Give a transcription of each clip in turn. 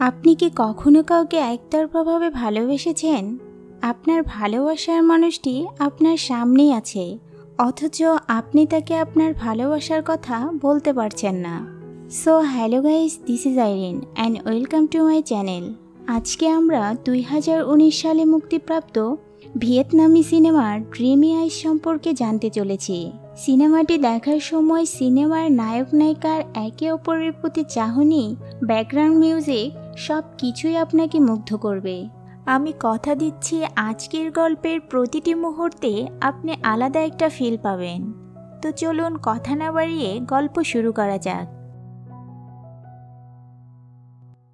আপনি কি কখনো কাউকে একতরফাভাবে ভালোবেসেছেন? আপনার ভালোবাসার মানুষটি আপনার সামনেই আছে, অথচ আপনি তাকে আপনার ভালোবাসার কথা বলতে পারছেন না। So hello guys this is Irene and welcome to my channel আজকে আমরা দুই হাজার উনিশ সালে মুক্তিপ্রাপ্ত ভিয়েতনামি সিনেমার ড্রিমি আইস সম্পর্কে জানতে চলেছি। সিনেমাটি দেখার সময় সিনেমার নায়ক নায়িকার একে অপরের প্রতি চাহনি ব্যাকগ্রাউন্ড মিউজিক সব কিছুই আপনাকে মুগ্ধ করবে। আমি কথা দিচ্ছি আজকের গল্পের প্রতিটি মুহূর্তে আপনি আলাদা একটা ফিল পাবেন। তো চলুন কথা না বাড়িয়ে গল্প শুরু করা যাক।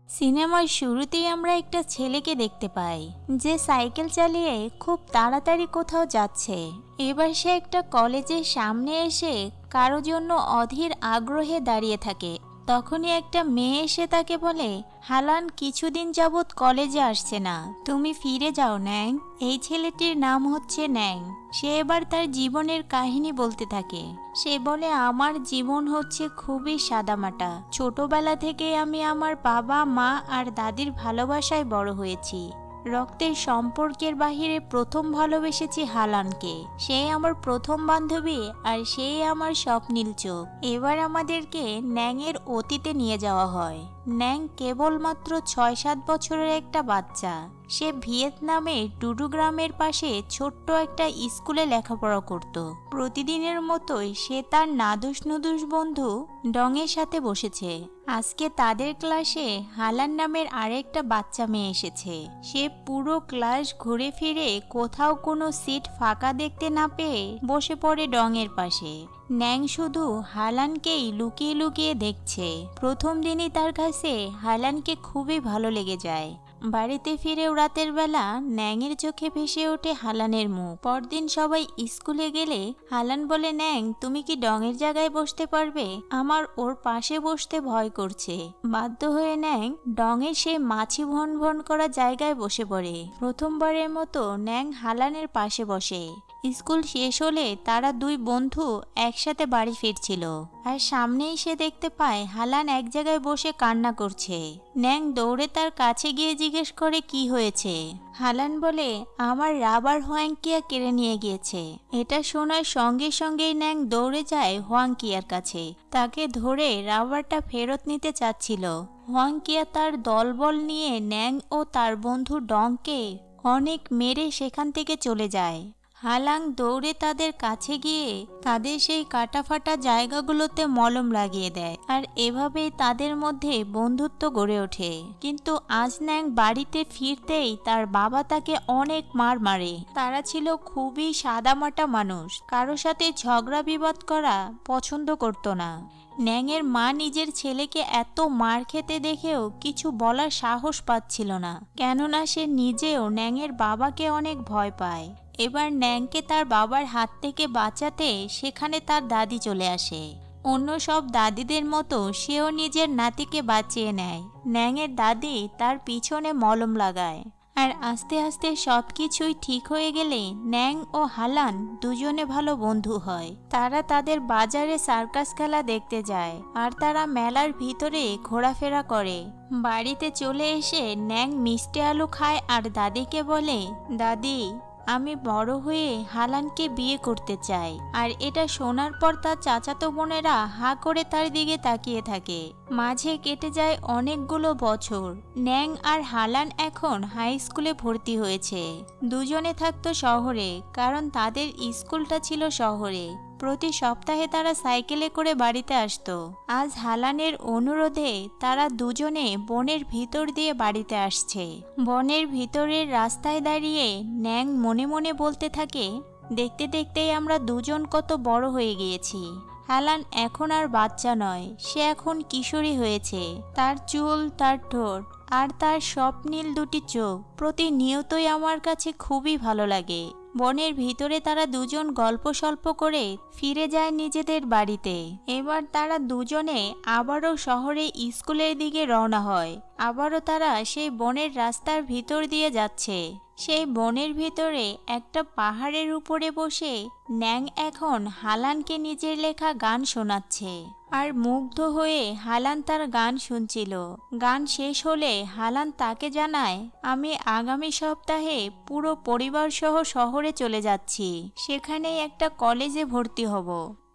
সিনেমার শুরুতেই আমরা একটা ছেলেকে দেখতে পাই, যে সাইকেল চালিয়ে খুব তাড়াতাড়ি কোথাও যাচ্ছে। এবার সে একটা কলেজের সামনে এসে কারও জন্য অধীর আগ্রহে দাঁড়িয়ে থাকে। তখনই একটা মেয়ে এসে তাকে বলে, হালান, কিছুদিন যাবৎ কলেজে আসছে না। তুমি ফিরে যাও, ন্যাং। এই ছেলেটির নাম হচ্ছে ন্যাং। সে এবার তার জীবনের কাহিনী বলতে থাকে। সে বলে, আমার জীবন হচ্ছে খুবই সাদামাটা। ছোটবেলা থেকে আমি আমার বাবা, মা আর দাদির ভালোবাসায় বড় হয়েছি। রক্তের সম্পর্কের বাহিরে প্রথম ভালোবেসেছি হালানকে। সে আমার প্রথম বান্ধবী আর সে আমার স্বপ্নীল চোখ। এবার আমাদেরকে ন্যাংয়ের অতীতে নিয়ে যাওয়া হয়। ন্যাং কেবলমাত্র ছয় সাত বছরের একটা বাচ্চা। সে ভিয়েতনামে টুডু গ্রামের পাশে ছোট্ট একটা স্কুলে লেখাপড়া করত। প্রতিদিনের মতোই সে তার নাদুস নুদুস বন্ধু ডংয়ের সাথে বসেছে। আজকে তাদের ক্লাসে হালান নামের আরেকটা বাচ্চা মেয়ে এসেছে। সে পুরো ক্লাস ঘুরে ফিরে কোথাও কোনো সিট ফাঁকা দেখতে না পেয়ে বসে পড়ে ডংয়ের পাশে। ন্যাং শুধু হালানকেই লুকিয়ে লুকিয়ে দেখছে। প্রথম দিনই তার কাছে হালানকে খুবই ভালো লেগে যায়। বাড়িতে ফিরেও রাতের বেলা ন্যাংয়ের চোখে ভেসে ওঠে হালানের মুখ। পরদিন সবাই স্কুলে গেলে, হালান বলে, ন্যাং, তুমি কি ডঙের জায়গায় বসতে পারবে? আমার ওর পাশে বসতে ভয় করছে। বাধ্য হয়ে ন্যাং ডঙের সে মাছি ভন ভন করা জায়গায় বসে পড়ে। প্রথমবারের মতো ন্যাং হালানের পাশে বসে। স্কুল শেষ হলে তারা দুই বন্ধু একসাথে বাড়ি ফিরছিল। আর সামনেই সে দেখতে পায় হালান এক জায়গায় বসে কান্না করছে। ন্যাং দৌড়ে তার কাছে গিয়ে জিজ্ঞেস করে, কি হয়েছে? হালান বলে, আমার রাবার হোয়াংকিয়া কেড়ে নিয়ে গিয়েছে। এটা শোনার সঙ্গে সঙ্গেই ন্যাং দৌড়ে যায় হোয়াংকিয়ার কাছে। তাকে ধরে রাবারটা ফেরত নিতে চাচ্ছিল। হোয়াংকিয়া তার দলবল নিয়ে ন্যাং ও তার বন্ধু ডংকে অনেক মেরে সেখান থেকে চলে যায়। হালাং দৌড়ে তাদের কাছে গিয়ে তাদের সেই কাটাফাটা জায়গাগুলোতে মলম লাগিয়ে দেয় আর এভাবেই তাদের মধ্যে বন্ধুত্ব গড়ে ওঠে। কিন্তু আজ ন্যাং বাড়িতে ফিরতেই তার বাবা তাকে অনেক মার মারে। তারা ছিল খুবই সাদামাটা মানুষ। কারও সাথে ঝগড়া বিবাদ করা পছন্দ করতো না। ন্যাংয়ের মা নিজের ছেলেকে এত মার খেতে দেখেও কিছু বলার সাহস পাচ্ছিল না। কেননা সে নিজেও ন্যাংয়ের বাবাকে অনেক ভয় পায়। এবার ন্যাংকে তার বাবার হাত থেকে বাঁচাতে সেখানে তার দাদি চলে আসে। অন্য সব দাদিদের মতো সেও নিজের নাতিকে বাঁচিয়ে নেয়। ন্যাংয়ের দাদি তার পিছনে মলম লাগায়। আর আস্তে আস্তে সব কিছুই ঠিক হয়ে গেলে ন্যাং ও হালান দুজনে ভালো বন্ধু হয়। তারা তাদের বাজারে সার্কাস খেলা দেখতে যায় আর তারা মেলার ভিতরে ঘোরাফেরা করে। বাড়িতে চলে এসে ন্যাং মিষ্টি আলু খায় আর দাদিকে বলে, দাদি, আমি বড় হয়ে হালানকে বিয়ে করতে চাই। আর এটা শোনার পর তার চাচাতো বোনেরা হা করে তার দিকে তাকিয়ে থাকে। মাঝে কেটে যায় অনেকগুলো বছর। ন্যাং আর হালান এখন হাই স্কুলে ভর্তি হয়েছে। দুজনে থাকতো শহরে, কারণ তাদের স্কুলটা ছিল শহরে। প্রতি সপ্তাহে তারা সাইকেলে করে বাড়িতে আসতো। আজ হালানের অনুরোধে তারা দুজনে বনের ভিতর দিয়ে বাড়িতে আসছে। বনের ভিতরের রাস্তায় দাঁড়িয়ে ন্যাং মনে মনে বলতে থাকে, দেখতে দেখতেই আমরা দুজন কত বড় হয়ে গিয়েছি। হালান এখন আর বাচ্চা নয়, সে এখন কিশোরী হয়েছে। তার চুল, তার ঠোঁট আর তার স্বপ্নীল দুটি চোখ প্রতিনিয়তই আমার কাছে খুবই ভালো লাগে। বনের ভিতরে তারা দুজন গল্প স্বল্প করে ফিরে যায় নিজেদের বাড়িতে। এবার তারা দুজনে আবারও শহরে স্কুলের দিকে রওনা হয়। আবারও তারা সেই বনের রাস্তার ভিতর দিয়ে যাচ্ছে। সেই বনের ভিতরে একটা পাহাড়ের উপরে বসে ন্যাং এখন হালানকে নিজের লেখা গান শোনাচ্ছে। আর মুগ্ধ হয়ে হালান তার গান শুনছিল। গান শেষ হলে হালান তাকে জানায়, আমি আগামী সপ্তাহে পুরো পরিবার সহ শহরে চলে যাচ্ছি। সেখানেই একটা কলেজে ভর্তি হব।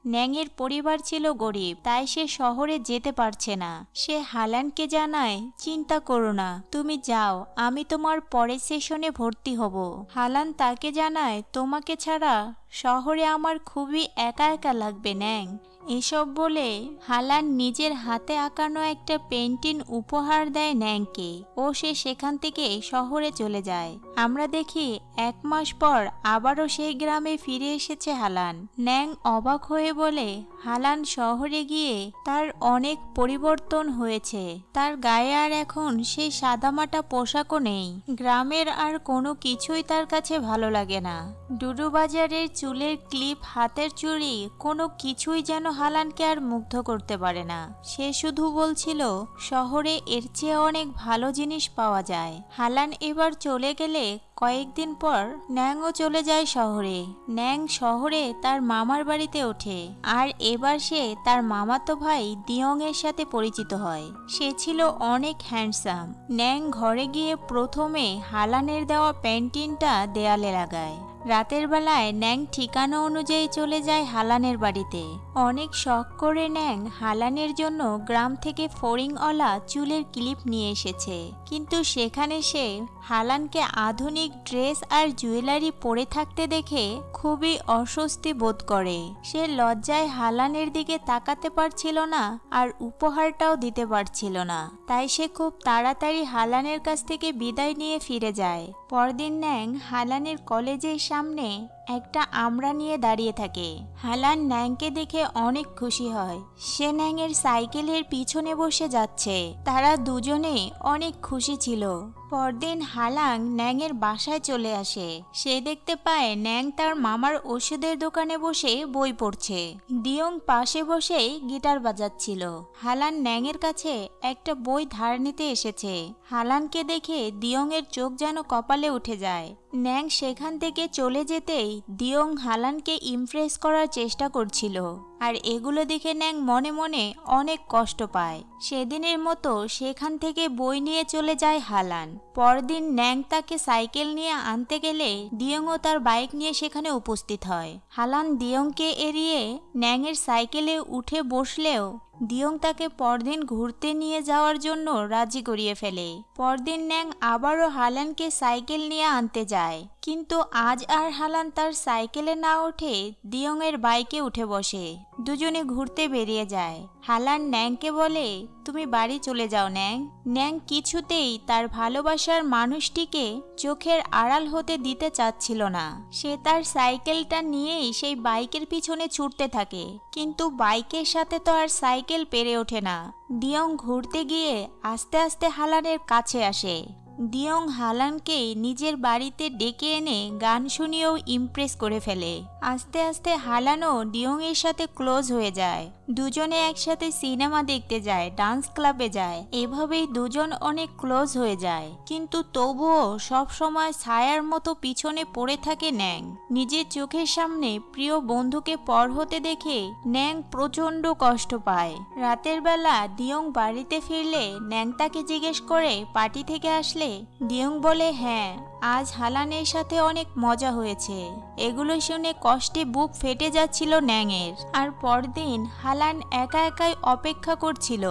ন্যাংয়ের পরিবার ছিল গরিব, তাই সে শহরে যেতে পারছে না। সে হালানকে জানায়, চিন্তা করো না, তুমি যাও, আমি তোমার পরের সেশনে ভর্তি হব। হালান তাকে জানায়, তোমাকে ছাড়া শহরে আমার খুবই একা একা লাগবে, ন্যাং। এসব বলে হালান নিজের হাতে আঁকানো একটা পেন্টিং উপহার দেয় ন্যাংকে। ও সে সেখান থেকে শহরে চলে যায়। আমরা দেখি এক মাস পর আবারও সেই গ্রামে ফিরে এসেছে হালান। ন্যাং অবাক হয়ে বলে, হালান শহরে গিয়ে তার অনেক পরিবর্তন হয়েছে। তার গায়ে আর এখন সেই সাদামাটা পোশাকও নেই। গ্রামের আর কোনো কিছুই তার কাছে ভালো লাগে না। ডুডু বাজারের চুলের ক্লিপ, হাতের চুড়ি, কোনো কিছুই যেন হালানকে আর মুগ্ধ করতে পারে না। সে শুধু বলছিল, শহরে এর চেয়ে অনেক ভালো জিনিস পাওয়া যায়। হালান এবার চলে গেলে কয়েকদিন পর ন্যাংও চলে যায় শহরে। ন্যাং শহরে তার মামার বাড়িতে ওঠে। আর এবার সে তার মামাতো ভাই দিয়ং এর সাথে পরিচিত হয়। সে ছিল অনেক হ্যান্ডসাম। ন্যাং ঘরে গিয়ে প্রথমে হালানের দেওয়া পেন্টিংটা দেয়ালে লাগায়। রাতের বেলায় ন্যাং ঠিকানা অনুযায়ী চলে যায় হালানের বাড়িতে। অনেক শখ করে ন্যাং হালানের জন্য গ্রাম থেকে ফড়িংওয়ালা চুলের ক্লিপ নিয়ে এসেছে। কিন্তু সেখানে সে হালানকে আধুনিক ড্রেস আর জুয়েলারি পরে থাকতে দেখে খুবই অস্বস্তি বোধ করে। সে লজ্জায় হালানের দিকে তাকাতে পারছিল না আর উপহারটাও দিতে পারছিল না। তাই সে খুব তাড়াতাড়ি হালানের কাছ থেকে বিদায় নিয়ে ফিরে যায়। পরদিন ন্যাং হালানের কলেজের সামনে একটা আমড়া নিয়ে দাঁড়িয়ে থাকে। হালান ন্যাংকে দেখে অনেক খুশি হয়। সে ন্যাংয়ের সাইকেলের পিছনে বসে যাচ্ছে। তারা দুজনে অনেক খুশি ছিল। পরদিন হালাং ন্যাংয়ের বাসায় চলে আসে। সে দেখতে পায় ন্যাং তার মামার ওষুধের দোকানে বসে বই পড়ছে। দিয়ং পাশে বসেই গিটার বাজাচ্ছিল। হালান ন্যাংয়ের কাছে একটা বই ধার নিতে এসেছে। হালানকে দেখে দিয়ংয়ের চোখ যেন কপালে উঠে যায়। ন্যাং সেখান থেকে চলে যেতেই দিয়ং হালানকে ইমপ্রেস করার চেষ্টা করছিল, আর এগুলো দেখে ন্যাং মনে মনে অনেক কষ্ট পায়। সেদিনের মতো সেখান থেকে বই নিয়ে চলে যায় হালান। পরদিন ন্যাং তাকে সাইকেল নিয়ে আনতে গেলে দিয়ংও তার বাইক নিয়ে সেখানে উপস্থিত হয়। হালান দিয়ংকে এড়িয়ে ন্যাংয়ের সাইকেলে উঠে বসলেও দিয়ং তাকে পরদিন ঘুরতে নিয়ে যাওয়ার জন্য রাজি করিয়ে ফেলে। পরদিন ন্যাং আবারও হালানকে সাইকেল নিয়ে আনতে যায়। কিন্তু আজ আর হালান তার সাইকেলে না উঠে দিয়ংয়ের বাইকে উঠে বসে। দুজনে ঘুরতে বেরিয়ে যায়। হালান ন্যাংকে বলে, তুমি বাড়ি চলে যাও, ন্যাং। ন্যাং কিছুতেই তার ভালোবাসার মানুষটিকে চোখের আড়াল হতে দিতে চাচ্ছিল না। সে তার সাইকেলটা নিয়েই সেই বাইকের পিছনে ছুটতে থাকে। কিন্তু বাইকের সাথে তো আর সাইকেল পেরে ওঠে না। দিয়ং ঘুরতে গিয়ে আস্তে আস্তে হালানের কাছে আসে। দিয়ং হালানকে নিজের বাড়িতে ডেকে এনে গান শুনিয়েও ইমপ্রেস করে ফেলে। আস্তে আস্তে হালানও এর সাথে ক্লোজ হয়ে যায়। দুজনে একসাথে সিনেমা দেখতে যায়, ডান্স ক্লাবে যায়। এভাবেই দুজন অনেক ক্লোজ হয়ে যায়। কিন্তু তবুও সব সময় ছায়ার মতো পিছনে পড়ে থাকে ন্যাং। নিজের চোখের সামনে প্রিয় বন্ধুকে পর হতে দেখে ন্যাং প্রচণ্ড কষ্ট পায়। রাতের বেলা দিয়ং বাড়িতে ফিরলে ন্যাং তাকে জিজ্ঞেস করে, পার্টি থেকে আসলে দিয়ং বলে হ্যাঁ আজ হালানের সাথে অনেক মজা হয়েছে। এগুলো শুনে কষ্টে বুক ফেটে যাচ্ছিল ন্যাংয়ের। আর পরদিন হালান একা একাই অপেক্ষা করছিল।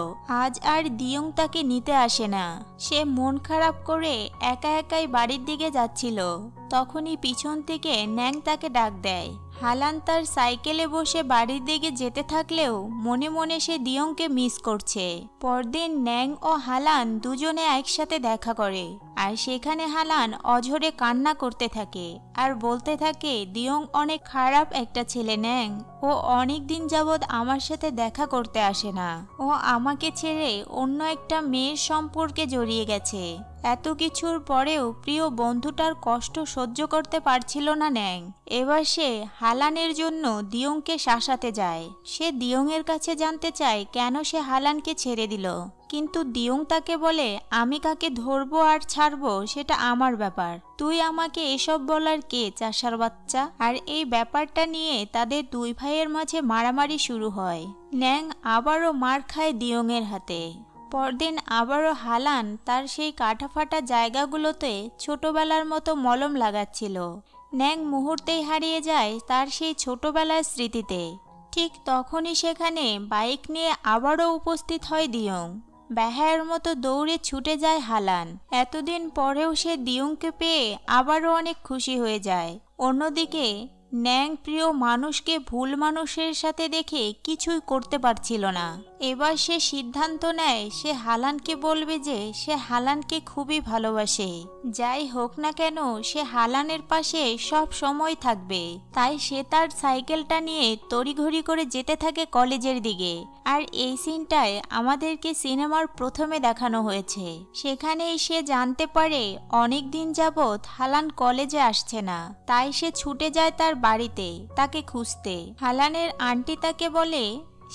আজ আর দিয়ং তাকে নিতে আসে না। সে মন খারাপ করে একা একাই বাড়ির দিকে যাচ্ছিল। তখনই পিছন থেকে ন্যাং তাকে ডাক দেয়। হালান তার সাইকেলে বসে বাড়ির দিকে যেতে থাকলেও মনে মনে সে দিয়ংকে মিস করছে। পরদিন ন্যাং ও হালান দুজনে একসাথে দেখা করে, আর সেখানে হালান অঝরে কান্না করতে থাকে, আর বলতে থাকে, দিয়ং অনেক খারাপ একটা ছেলে ন্যাং। ও অনেক দিন যাবৎ আমার সাথে দেখা করতে আসে না। ও আমাকে ছেড়ে অন্য একটা মেয়ের সম্পর্কে জড়িয়ে গেছে। এত কিছুর পরেও প্রিয় বন্ধুটার কষ্ট সহ্য করতে পারছিল না ন্যাং। এবার সে হালানের জন্য দিয়ংকে শাসাতে যায়। সে দিয়ংয়ের কাছে জানতে চায় কেন সে হালানকে ছেড়ে দিল। কিন্তু দিয়ং তাকে বলে, আমি কাকে ধরবো আর ছাড়বো সেটা আমার ব্যাপার। তুই আমাকে এসব বলার কে, চাষার বাচ্চা? আর এই ব্যাপারটা নিয়ে তাদের দুই ভাইয়ের মাঝে মারামারি শুরু হয়। ন্যাং আবারও মার খায় দিয়ংয়ের হাতে। পরদিন আবারও হালান তার সেই কাটাফাটা জায়গাগুলোতে ছোটবেলার মতো মলম লাগাচ্ছিল। ন্যাং মুহূর্তেই হারিয়ে যায় তার সেই ছোটবেলার স্মৃতিতে। ঠিক তখনই সেখানে বাইক নিয়ে আবারও উপস্থিত হয় দিয়ং। ব্যাহায়ের মতো দৌড়ে ছুটে যায় হালান। এতদিন পরেও সে দিয়ুংকে পেয়ে আবারও অনেক খুশি হয়ে যায়। অন্যদিকে ন্যাং প্রিয় মানুষকে ভুল মানুষের সাথে দেখে কিছুই করতে পারছিল না। এবার সে সিদ্ধান্ত নেয়, সে হালানকে বলবে যে সে হালানকে খুবই ভালোবাসে। যাই হোক না কেন, সে হালানের পাশে সব সময় থাকবে। তাই সে তার সাইকেলটা নিয়ে তড়িঘড়ি করে যেতে থাকে কলেজের দিকে। আর এই সিনটায় আমাদেরকে সিনেমার প্রথমে দেখানো হয়েছে। সেখানেই সে জানতে পারে অনেক দিন যাবৎ হালান কলেজে আসছে না। তাই সে ছুটে যায় তার বাড়িতে তাকে খুঁজতে। হালানের আন্টি তাকে বলে,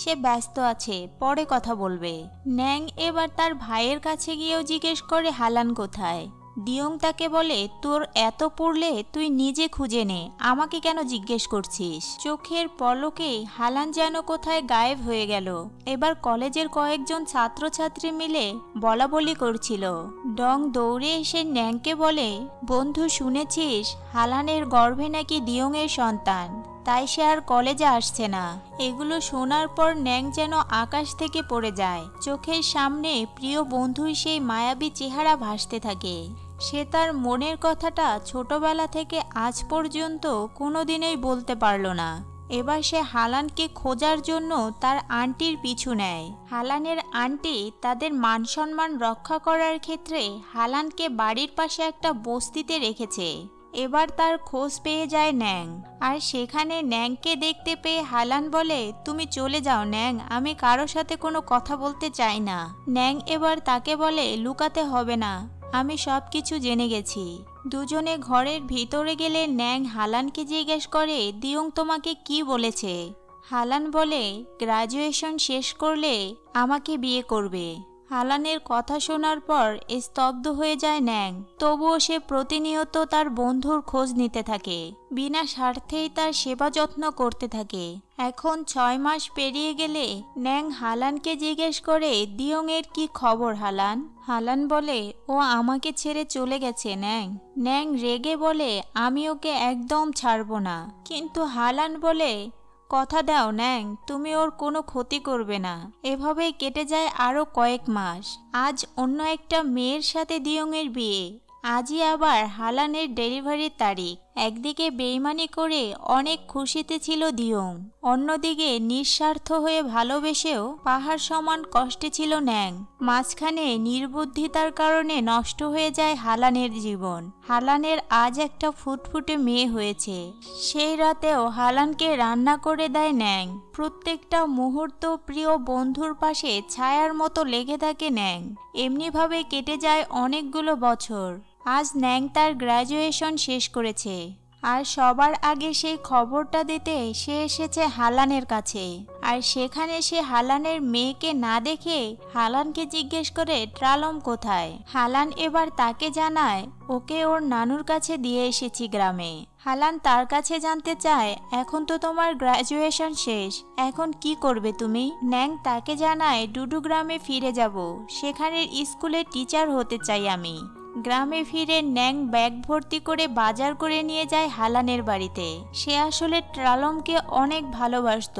সে ব্যস্ত আছে, পরে কথা বলবে। ন্যাং এবার তার ভাইয়ের কাছে গিয়েও জিজ্ঞেস করে হালান কোথায়। দিয়ং তাকে বলে, তোর এত পড়লে তুই নিজে খুঁজে নে। আমাকে কেন জিজ্ঞেস করছিস? চোখের পলকে হালান যেন কোথায় গায়েব হয়ে গেল। এবার কলেজের কয়েকজন ছাত্রছাত্রী মিলে বলা বলি করছিল। ডং দৌড়ে এসে ন্যাংকে বলে, বন্ধু শুনেছিস, হালানের গর্ভে নাকি দিয়ংয়ের সন্তান? তাই সে আর কলেজে আসছে না। এগুলো শোনার পর ন্যাং যেন আকাশ থেকে পড়ে যায়। চোখের সামনে প্রিয় বন্ধুর সেই মায়াবী চেহারা ভাসতে থাকে। সে তার মনের কথাটা ছোটবেলা থেকে আজ পর্যন্ত কোনোদিনই বলতে পারল না। এবার সে হালানকে খোঁজার জন্য তার আন্টির পিছু নেয়। হালানের আন্টি তাদের মান সম্মান রক্ষা করার ক্ষেত্রে হালানকে বাড়ির পাশে একটা বস্তিতে রেখেছে। এবার তার খোঁজ পেয়ে যায় ন্যাং। আর সেখানে ন্যাংকে দেখতে পেয়ে হালান বলে, তুমি চলে যাও ন্যাং, আমি কারও সাথে কোনো কথা বলতে চাই না। ন্যাং এবার তাকে বলে, লুকাতে হবে না, আমি সব কিছু জেনে গেছি। দুজনে ঘরের ভিতরে গেলে ন্যাং হালানকে জিজ্ঞেস করে, দিয়ং তোমাকে কি বলেছে? হালান বলে, গ্রাজুয়েশন শেষ করলে আমাকে বিয়ে করবে। হালানের কথা শোনার পর স্তব্ধ হয়ে যায় ন্যাং। তবুও সে প্রতিনিয়ত তার বন্ধুর খোঁজ নিতে থাকে। বিনা স্বার্থেই তার সেবা যত্ন করতে থাকে। এখন ছয় মাস পেরিয়ে গেলে ন্যাং হালানকে জিজ্ঞেস করে, দিয়ংয়ের কি খবর হালান? হালান বলে, ও আমাকে ছেড়ে চলে গেছে, ন্যাং। ন্যাং রেগে বলে, আমি ওকে একদম ছাড়বো না। কিন্তু হালান বলে কথা দাও ন্যাং, তুমি ওর কোনো ক্ষতি করবে না। এভাবেই কেটে যায় আরও কয়েক মাস। আজ অন্য একটা মেয়ের সাথে দিয়ংয়ের বিয়ে। আজই আবার হালানের ডেলিভারির তারিখ। একদিকে বেইমানি করে অনেক খুশিতে ছিল দিয়ং অন্যদিকে নিঃস্বার্থ হয়ে ভালোবেসেও পাহাড় সমান কষ্টে ছিল ন্যাং। মাঝখানে নির্বুদ্ধিতার কারণে নষ্ট হয়ে যায় হালানের জীবন। হালানের আজ একটা ফুটফুটে মেয়ে হয়েছে। সেই রাতেও হালানকে রান্না করে দেয় ন্যাং। প্রত্যেকটা মুহূর্ত প্রিয় বন্ধুর পাশে ছায়ার মতো লেগে থাকে ন্যাং। এমনিভাবে কেটে যায় অনেকগুলো বছর। আজ ন্যাং তার গ্র্যাজুয়েশন শেষ করেছে। আর সবার আগে সেই খবরটা দিতে সে এসেছে হালানের কাছে। আর সেখানে সে হালানের মেয়েকে না দেখে হালানকে জিজ্ঞেস করে, ট্রালম কোথায়? হালান এবার তাকে জানায়, ওকে ওর নানুর কাছে দিয়ে এসেছি গ্রামে। হালান তার কাছে জানতে চায়, এখন তো তোমার গ্র্যাজুয়েশন শেষ, এখন কি করবে তুমি? ন্যাং তাকে জানায়, ডুডু গ্রামে ফিরে যাব। সেখানের স্কুলে টিচার হতে চাই আমি। গ্রামে ফিরে ন্যাং ব্যাগ ভর্তি করে বাজার করে নিয়ে যায় হালানের বাড়িতে। সে আসলে ট্রালমকে অনেক ভালোবাসত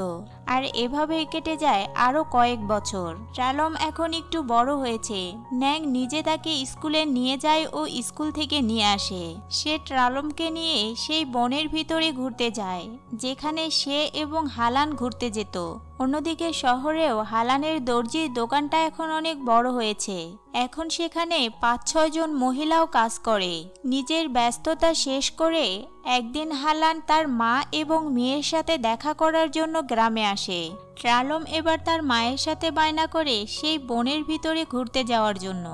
আর এভাবেই কেটে যায় আরও কয়েক বছর। ট্রালম এখন একটু বড় হয়েছে। ন্যাং নিজে তাকে স্কুলে নিয়ে যায় ও স্কুল থেকে নিয়ে আসে। সে ট্রালমকে নিয়ে সেই বনের ভিতরে ঘুরতে যায়, যেখানে সে এবং হালান ঘুরতে যেত। অন্যদিকে শহরেও হালানের দর্জির দোকানটা এখন অনেক বড় হয়েছে। এখন সেখানে পাঁচ ছয় জন মহিলাও কাজ করে। নিজের ব্যস্ততা শেষ করে একদিন হালান তার মা এবং মেয়ের সাথে দেখা করার জন্য গ্রামে আসে। ট্রালম এবার তার মায়ের সাথে বায়না করে সেই বনের ভিতরে ঘুরতে যাওয়ার জন্য।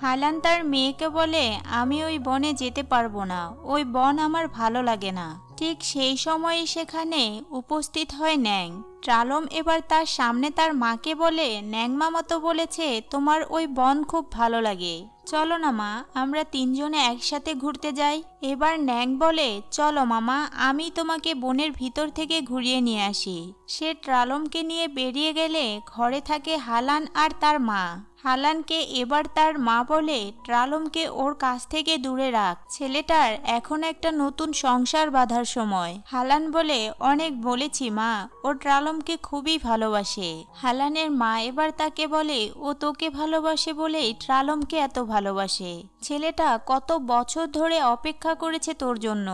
হালান তার মেয়েকে বলে, আমি ওই বনে যেতে পারব না। ওই বন আমার ভালো লাগে না। ঠিক সেই সময় সেখানে উপস্থিত হয় ন্যাং। ট্রালম এবার তার সামনে তার মাকে বলে, ন্যাংমামা তো বলেছে তোমার ওই বন খুব ভালো লাগে। চলো না মা, আমরা তিনজনে একসাথে ঘুরতে যাই। এবার ন্যাং বলে, চলো মামা, আমি তোমাকে বনের ভিতর থেকে ঘুরিয়ে নিয়ে আসি। সে ট্রালমকে নিয়ে বেরিয়ে গেলে ঘরে থাকে হালান আর তার মা। হালানকে এবার তার মা বলে, ট্রালমকে ওর কাছ থেকে দূরে রাখ। ছেলেটার এখন একটা নতুন সংসার বাঁধার সময়। হালান বলে, অনেক বলেছি মা, ও ট্রালমকে খুবই ভালোবাসে। হালানের মা এবার তাকে বলে, ও তোকে ভালোবাসে বলেই ট্রালমকে এত ভালোবাসে। ছেলেটা কত বছর ধরে অপেক্ষা করেছে তোর জন্য।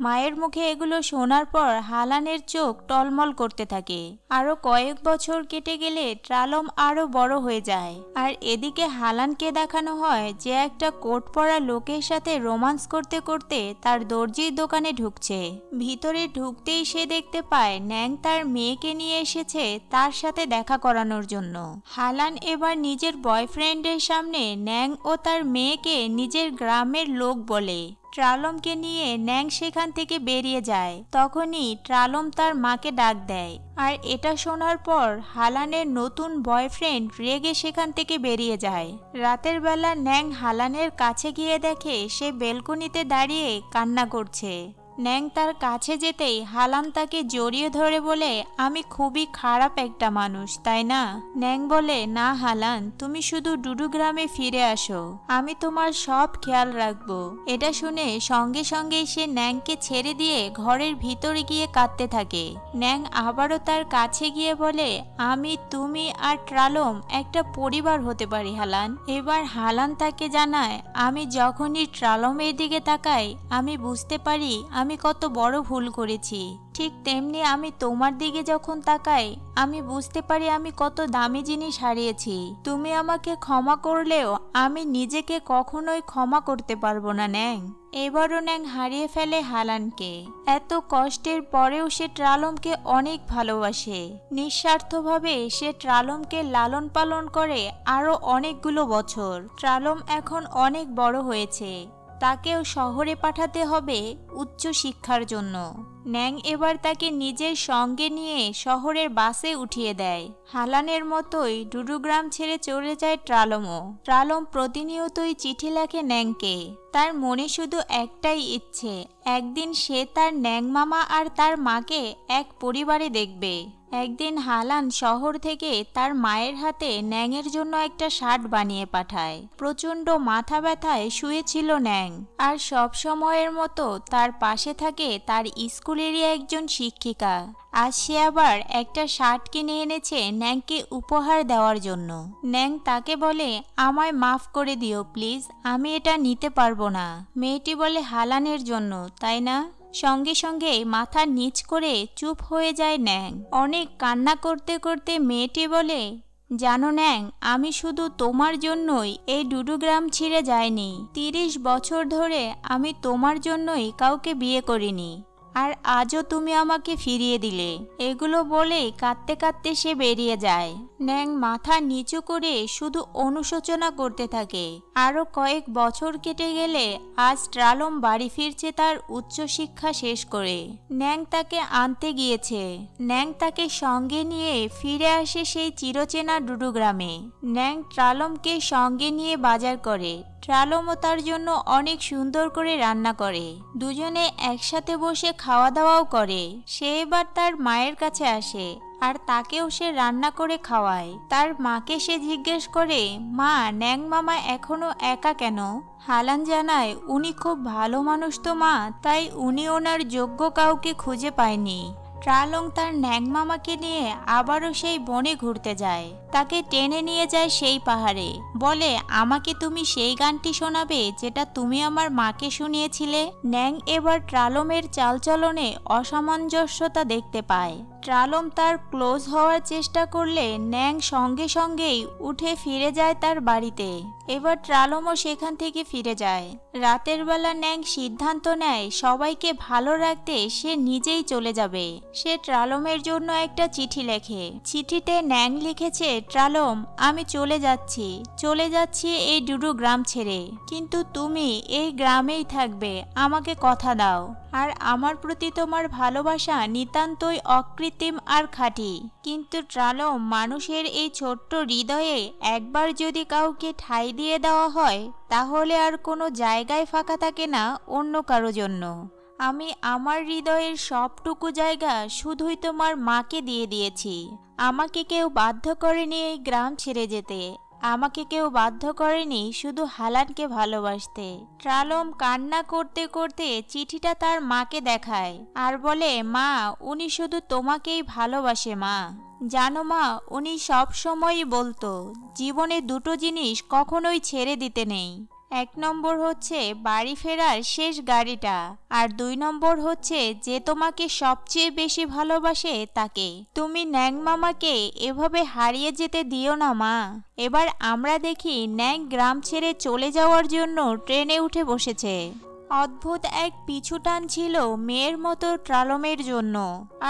মায়ের মুখে এগুলো শোনার পর হালানের চোখ টলমল করতে থাকে। আরও কয়েক বছর কেটে গেলে ট্রালম আরও বড় হয়ে যায়। আর এদিকে হালানকে দেখানো হয় যে একটা কোট পরা লোকের সাথে রোমান্স করতে করতে তার দর্জির দোকানে ঢুকছে। ভিতরে ঢুকতেই সে দেখতে পায় ন্যাং তার মেয়েকে নিয়ে এসেছে তার সাথে দেখা করানোর জন্য। হালান এবার নিজের বয়ফ্রেন্ডের সামনে ন্যাং ও তার মেয়েকে নিজের গ্রামের লোক বলে। ট্রালমকে নিয়ে ন্যাং সেখান থেকে বেরিয়ে যায়। তখনই ট্রালম তার মাকে ডাক দেয়। আর এটা শোনার পর হালানের নতুন বয়ফ্রেন্ড রেগে সেখান থেকে বেরিয়ে যায়। রাতের বেলা ন্যাং হালানের কাছে গিয়ে দেখে সে বেলকনিতে দাঁড়িয়ে কান্না করছে। ন্যাং তার কাছে যেতেই হালান তাকে জড়িয়ে ধরে বলে, আমি খুবই খারাপ একটা মানুষ, তাই না? ন্যাং বলে, না হালান, তুমি শুধু ডুডু গ্রামে ফিরে আসো। আমি তোমার সব খেয়াল রাখব। এটা শুনে সঙ্গে সঙ্গে সে ন্যাংকে ছেড়ে দিয়ে ঘরের ভিতরে গিয়ে কাঁদতে থাকে। ন্যাং আবারও তার কাছে গিয়ে বলে, আমি, তুমি আর ট্রালম একটা পরিবার হতে পারি, হালান। এবার হালান তাকে জানায়, আমি যখনই ট্রালমের দিকে তাকাই, আমি বুঝতে পারি, আমি আমি কত বড় ভুল করেছি। ঠিক তেমনি আমি তোমার দিকে যখন তাকাই, আমি বুঝতে পারি আমি কত দামি জিনিস হারিয়েছি। তুমি আমাকে ক্ষমা করলেও আমি নিজেকে কখনোই ক্ষমা করতে পারব না, ন্যাং। এবারও ন্যাং হারিয়ে ফেলে হালানকে। এত কষ্টের পরেও সে ট্রালমকে অনেক ভালোবাসে। নিঃস্বার্থভাবে সে ট্রালমকে লালন পালন করে আরও অনেকগুলো বছর। ট্রালম এখন অনেক বড় হয়েছে। তাকেও শহরে পাঠাতে হবে উচ্চ শিক্ষার জন্য। ন্যাং এবার তাকে নিজের সঙ্গে নিয়ে শহরের বাসে উঠিয়ে দেয়। হালানের মতোই ডুডুগ্রাম ছেড়ে চলে যায় ট্রালমও ট্রালম প্রতিনিয়তই চিঠি লেখে ন্যাংকে। তার মনে শুধু একটাই ইচ্ছে, একদিন সে তার ন্যাং মামা আর তার মাকে এক পরিবারে দেখবে। একদিন হালান শহর থেকে তার মায়ের হাতে ন্যাংয়ের জন্য একটা শার্ট বানিয়ে পাঠায়। প্রচণ্ড মাথা ব্যথায় শুয়েছিল ন্যাং। আর সব সময়ের মতো তার পাশে থাকে তার স্কুলেরই একজন শিক্ষিকা, আজ সে আবার একটা শার্ট কিনে এনেছে ন্যাংকে উপহার দেওয়ার জন্য। ন্যাং তাকে বলে, আমায় মাফ করে দিও, প্লিজ, আমি এটা নিতে পারব না। মেয়েটি বলে, হালানের জন্য, তাই না? সঙ্গে সঙ্গে মাথা নিচ করে চুপ হয়ে যায় ন্যাং। অনেক কান্না করতে করতে মেয়েটি বলে, জানো ন্যাং, আমি শুধু তোমার জন্যই এই ডুডুগ্রাম ছিঁড়ে যায়নি তিরিশ বছর ধরে আমি তোমার জন্যই কাউকে বিয়ে করিনি। আর আজও তুমি আমাকে ফিরিয়ে দিলে। এগুলো বলেই কাঁদতে কাঁদতে সে বেরিয়ে যায়। ন্যাং মাথা নিচু করে শুধু অনুশোচনা করতে থাকে। আরও কয়েক বছর কেটে গেলে আজ ট্রালম বাড়ি ফিরছে তার উচ্চশিক্ষা শেষ করে। ন্যাং তাকে আনতে গিয়েছে। ন্যাং তাকে সঙ্গে নিয়ে ফিরে আসে সেই চিরচেনা ডুডুগ্রামে। ন্যাং ট্রালমকে সঙ্গে নিয়ে বাজার করে। ট্রালমও তার জন্য অনেক সুন্দর করে রান্না করে। দুজনে একসাথে বসে খাওয়া দাওয়াও করে। সে এবার তার মায়ের কাছে আসে আর তাকেও সে রান্না করে খাওয়ায়। তার মাকে সে জিজ্ঞেস করে, মা, ন্যাং মামা এখনও একা কেন? হালান জানায়, উনি খুব ভালো মানুষ তো মা, তাই উনি ওনার যোগ্য কাউকে খুঁজে পায়নি। ট্রালং তার ন্যাং মামাকে নিয়ে আবারও সেই বনে ঘুরতে যায়। তাকে টেনে নিয়ে যায় সেই পাহাড়ে। বলে, আমাকে তুমি সেই গানটি শোনাবে যেটা তুমি আমার মাকে শুনিয়েছিলে? ন্যাং এবার ট্রালমের চালচলনে অসামঞ্জস্যতা দেখতে পায়। ট্রালম তার ক্লোজ হওয়ার চেষ্টা করলে ন্যাং সঙ্গে সঙ্গেই উঠে ফিরে যায় তার বাড়িতে। এবার ট্রালমও সেখান থেকে ফিরে যায়। রাতের বেলা ন্যাং সিদ্ধান্ত নেয়, সবাইকে ভালো রাখতে সে নিজেই চলে যাবে। সে ট্রালমের জন্য একটা চিঠি লেখে। চিঠিতে ন্যাং লিখেছে ট্রালম আমি চলে যাচ্ছি। চলে যাচ্ছি এই ডুডু গ্রাম ছেড়ে। কিন্তু তুমি এই গ্রামেই থাকবে, আমাকে কথা দাও। আর আমার প্রতি তোমার ভালোবাসা নিতান্তই অকৃত্রিম আর খাঁটি। কিন্তু ট্রালম মানুষের এই ছোট্ট হৃদয়ে একবার যদি কাউকে ঠাই দিয়ে দেওয়া হয়, তাহলে আর কোনো জায়গায় ফাঁকা থাকে না, অন্য কারও জন্য। আমি আমার হৃদয়ের সবটুকু জায়গা শুধুই তোমার মাকে দিয়ে দিয়েছি। আমাকে কেউ বাধ্য করেনি এই গ্রাম ছেড়ে যেতে। আমাকে কেউ বাধ্য করেনি শুধু হালানকে ভালোবাসতে। ট্রালম কান্না করতে করতে চিঠিটা তার মাকে দেখায় আর বলে, মা, উনি শুধু তোমাকেই ভালোবাসে, মা। জানো মা, উনি সব সময়ই বলতো, জীবনে দুটো জিনিস কখনোই ছেড়ে দিতে নেই। এক নম্বর হচ্ছে বাড়ি ফেরার শেষ গাড়িটা, আর দুই নম্বর হচ্ছে যে তোমাকে সবচেয়ে বেশি ভালোবাসে তাকে। তুমি ন্যাং মামাকে এভাবে হারিয়ে যেতে দিও না, মা। এবার আমরা দেখি ন্যাং গ্রাম ছেড়ে চলে যাওয়ার জন্য ট্রেনে উঠে বসেছে। অদ্ভুত এক পিছু টান ছিল মেয়ের মতো ট্রালমের জন্য,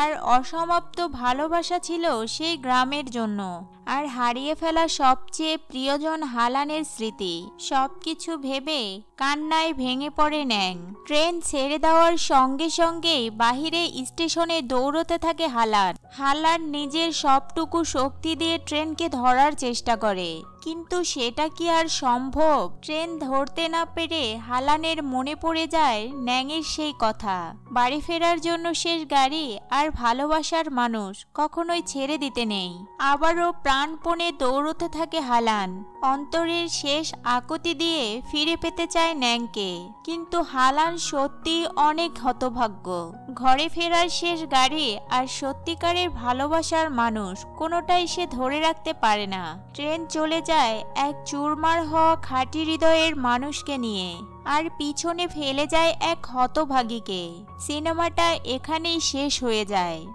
আর অসমাপ্ত ভালোবাসা ছিল সেই গ্রামের জন্য। আর হারিয়ে ফেলা সবচেয়ে প্রিয়জন হালানের স্মৃতি। সবকিছু ভেবে কান্নায় ভেঙে পড়ে ন্যাং। ট্রেন ছেড়ে দেওয়ার সঙ্গে সঙ্গেই বাহিরে স্টেশনে দৌড়তে থাকে হালান। হালান নিজের সবটুকু শক্তি দিয়ে ট্রেনকে ধরার চেষ্টা করে। কিন্তু সেটা কি আর সম্ভব? ট্রেন ধরতে না পেরে হালানের মনে পড়ে যায় ন্যাংয়ের সেই কথা। বাড়ি ফেরার জন্য শেষ গাড়ি আর ভালোবাসার মানুষ কখনোই ছেড়ে দিতে নেই। আবারও প্রাণপণে দৌড়তে থাকে হালান। অন্তরের শেষ আকুতি দিয়ে ফিরে পেতে চায় ন্যাংকে। কিন্তু হালান সত্যি অনেক হতভাগ্য। ঘরে ফেরার শেষ গাড়ি আর সত্যিকারের ভালোবাসার মানুষ কোনোটাই সে ধরে রাখতে পারে না। ট্রেন চলে যায় এক চুরমার হওয়া খাঁটি হৃদয়ের মানুষকে নিয়ে। আর পিছনে ফেলে যায় এক হতভাগীকে। সিনেমাটা এখানেই শেষ হয়ে যায়।